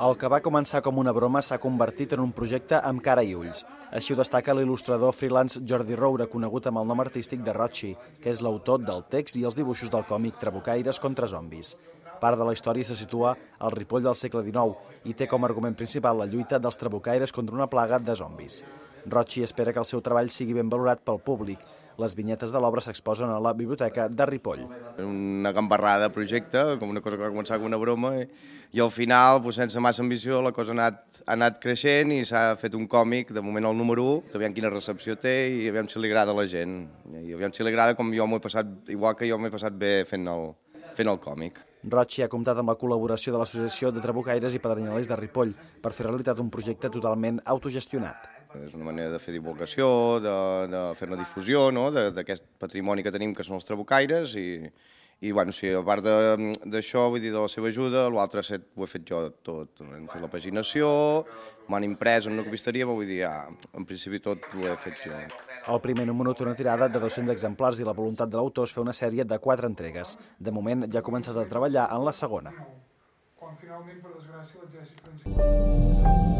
El que va començar com una broma s'ha convertit en un projecte amb cara i ulls. Així ho destaca l'il·lustrador freelance Jordi Roura, conegut amb el nom artístic de Rochi, que és l'autor del text i els dibuixos del còmic Trabucaires contra zombis. Part de la història se situa al Ripoll del segle XIX i té com a argument principal la lluita dels trabucaires contra una plaga de zombis. Rochi espera que el seu treball sigui ben valorat pel públic. Les vinyetes de l'obra s'exposen a la biblioteca de Ripoll. Una gambarrada de projecte, com una cosa que va començar com una broma, i, i al final, doncs, sense massa ambició, la cosa ha anat, ha anat creixent i s'ha fet un còmic, de moment el número 1, aviam quina recepció té i aviam si li agrada a la gent. I aviam si li agrada com jo m'ho he passat, igual que jo m'he passat bé fent el, fent el còmic. Rochi ha comptat amb la col·laboració de l'Associació de Trabucaires i Pedrenyalers de Ripoll per fer realitat un projecte totalment autogestionat. És una manera de fer divulgació, de, de fer-ne difusió no? d'aquest patrimoni que tenim que són els trabucaires i, i bueno, sí, a part d'això, vull dir, de la seva ajuda, l'altre set ho he fet jo tot. Hem fet la paginació, m'han imprès en una copisteria, però vull dir, ja, en principi tot ho he fet jo. El primer número té una tirada de 200 exemplars i la voluntat de l'autor és fer una sèrie de quatre entregues. De moment ja ha començat a treballar en la segona. Quan finalment, per desgràcia, l'exèrcit francès...